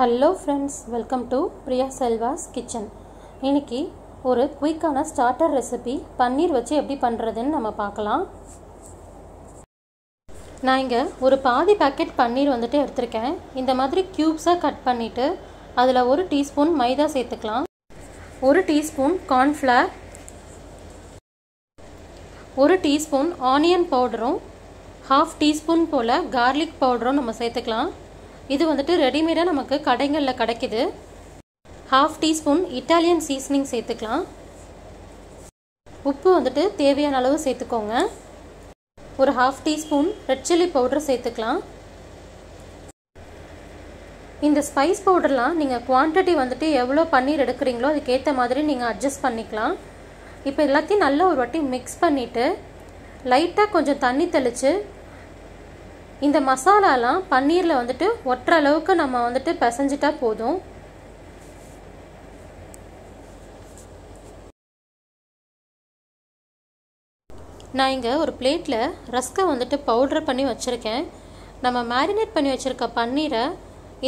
Hello friends welcome to Priya Selva's kitchen இன்னைக்கு ஒரு குயிக்கான starter recipe பன்னீர் வச்சு எப்படி பண்ணுறதுன்னு நம்ம பார்க்கலாம். நான் இங்கே ஒரு பாதி பேக்கெட் பன்னீர் வந்துட்டு எடுத்திருக்கேன். இந்த மாதிரி க்யூப்ஸாக கட் பண்ணிவிட்டு அதில் ஒரு டீஸ்பூன் மைதா சேர்த்துக்கலாம். ஒரு டீஸ்பூன் கார்ன்ஃப்ளவர் ஒரு டீஸ்பூன் ஆனியன் பவுடரும் ஹாஃப் டீஸ்பூன் போல் கார்லிக் பவுடரும் நம்ம சேர்த்துக்கலாம். இது வந்துட்டு ரெடிமேடாக நமக்கு கடைகளில் கிடைக்குது. ஹாஃப் டீஸ்பூன் இட்டாலியன் சீசனிங் சேர்த்துக்கலாம். உப்பு வந்துட்டு தேவையான அளவு சேர்த்துக்கோங்க. ஒரு half teaspoon red chilli powder சேர்த்துக்கலாம். இந்த ஸ்பைஸ் பவுடர்லாம் நீங்கள் குவான்டிட்டி வந்துட்டு எவ்வளோ பன்னீர் எடுக்கிறீங்களோ அதுக்கேற்ற மாதிரி நீங்கள் அட்ஜஸ்ட் பண்ணிக்கலாம். இப்போ எல்லாத்தையும் நல்லா ஒரு வாட்டி மிக்ஸ் பண்ணிவிட்டு லைட்டாக கொஞ்சம் தண்ணி தெளித்து இந்த மசாலாலாம் பன்னீரில் வந்துட்டு ஒட்டுற அளவுக்கு நம்ம வந்துட்டு பிசைஞ்சிட்டா போதும். நான் இங்கே ஒரு பிளேட்டில் ரஸ்கை வந்துட்டு பவுட்ரு பண்ணி வச்சுருக்கேன். நம்ம மேரினேட் பண்ணி வச்சுருக்க பன்னீரை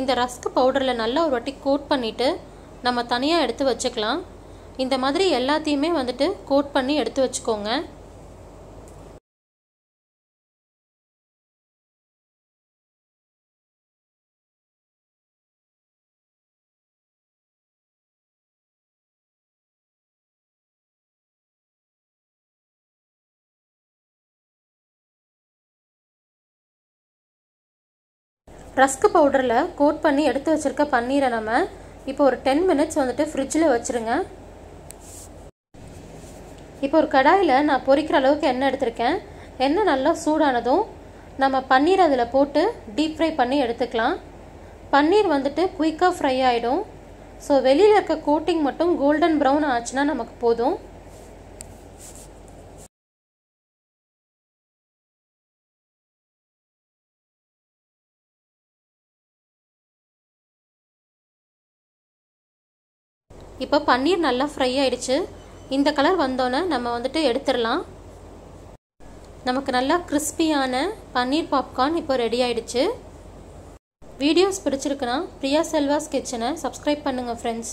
இந்த ரஸ்க் பவுடரில் நல்லா ஒரு வாட்டி கோட் பண்ணிவிட்டு நம்ம தனியாக எடுத்து வச்சுக்கலாம். இந்த மாதிரி எல்லாத்தையுமே வந்துட்டு கோட் பண்ணி எடுத்து வச்சுக்கோங்க. ரஸ்க் பவுடரில் கோட் பண்ணி எடுத்து வச்சுருக்க பன்னீரை நம்ம இப்போ ஒரு டென் மினிட்ஸ் வந்துட்டு ஃப்ரிட்ஜில் வச்சுருங்க. இப்போ ஒரு கடாயில் நான் பொரிக்கிற அளவுக்கு எண்ணெய் எடுத்திருக்கேன். எண்ணெய் நல்லா சூடானதும் நம்ம பன்னீர் அதில் போட்டு டீப் ஃப்ரை பண்ணி எடுத்துக்கலாம். பன்னீர் வந்துட்டு குயிக்காக ஃப்ரை ஆகிடும் ஸோ வெளியில் இருக்க கோட்டிங் மட்டும் கோல்டன் ப்ரௌன் ஆச்சுன்னா நமக்கு போதும். இப்போ பன்னீர் நல்லா ஃப்ரை ஆயிடுச்சு. இந்த கலர் வந்தோன்னே நம்ம வந்துட்டு எடுத்துடலாம். நமக்கு நல்லா கிறிஸ்பியான பன்னீர் பாப்கார்ன் இப்போ ரெடி ஆயிடுச்சு. வீடியோஸ் பிடிச்சிருக்குன்னா பிரியா செல்வாஸ் கிச்சனை சப்ஸ்கிரைப் பண்ணுங்கள் ஃப்ரெண்ட்ஸ்